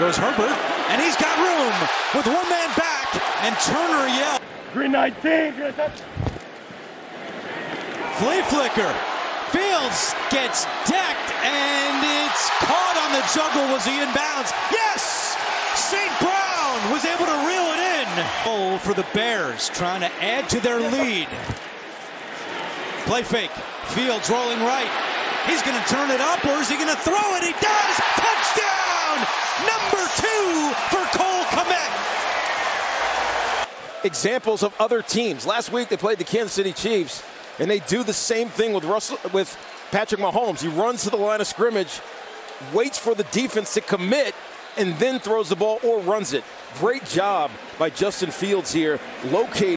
goes Herbert, and he's got room with one man back, and Turner yells. Green 19. Flea flicker. Fields gets decked, and it's caught on the juggle. Was he in bounds? Yes! St. Brown was able to reel it in. Oh, for the Bears, trying to add to their lead. Play fake. Fields rolling right. He's going to turn it up, or is he going to throw it? He does! Touchdown! For Cole Kmet. Examples of other teams. Last week they played the Kansas City Chiefs, and they do the same thing with Russell with Patrick Mahomes. He runs to the line of scrimmage, waits for the defense to commit, and then throws the ball or runs it. Great job by Justin Fields here, locating.